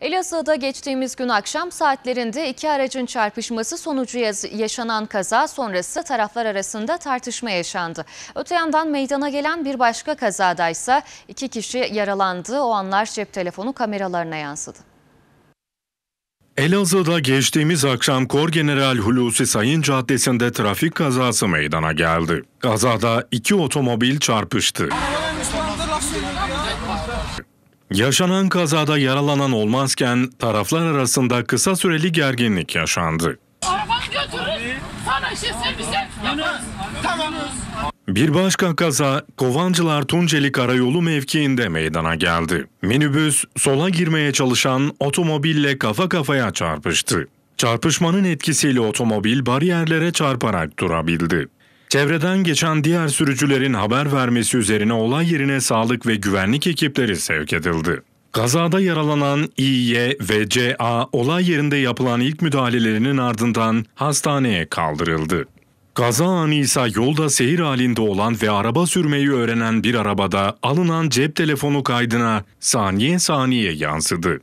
Elazığ'da geçtiğimiz gün akşam saatlerinde iki aracın çarpışması sonucu yaşanan kaza sonrası taraflar arasında tartışma yaşandı. Öte yandan meydana gelen bir başka kazadaysa iki kişi yaralandı. O anlar cep telefonu kameralarına yansıdı. Elazığ'da geçtiğimiz akşam Korgeneral Hulusi Sayın Caddesi'nde trafik kazası meydana geldi. Kazada iki otomobil çarpıştı. Yaşanan kazada yaralanan olmazken taraflar arasında kısa süreli gerginlik yaşandı. Bir başka kaza Kovancılar Tunceli Karayolu mevkiinde meydana geldi. Minibüs sola girmeye çalışan otomobille kafa kafaya çarpıştı. Çarpışmanın etkisiyle otomobil bariyerlere çarparak durabildi. Çevreden geçen diğer sürücülerin haber vermesi üzerine olay yerine sağlık ve güvenlik ekipleri sevk edildi. Kazada yaralanan İY ve CA olay yerinde yapılan ilk müdahalelerinin ardından hastaneye kaldırıldı. Kaza anı ise yolda seyir halinde olan ve araba sürmeyi öğrenen bir arabada alınan cep telefonu kaydına saniye saniye yansıdı.